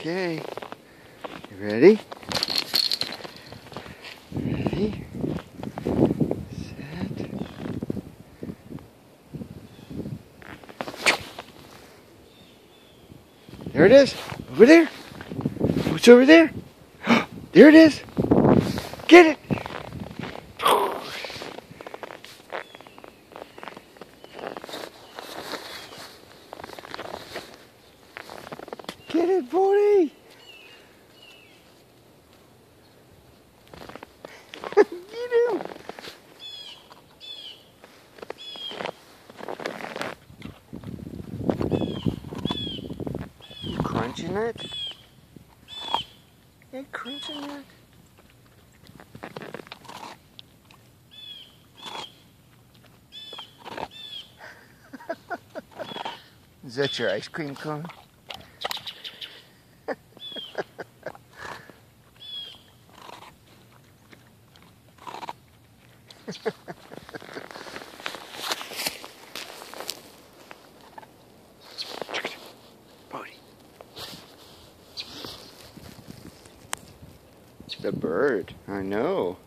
Okay. You ready? Ready? Set. There it is. Over there. What's over there? There it is. Get it. Get it, Bodie! Get him! You crunching it? You crunching it? Is that your ice cream cone? The bird. I know.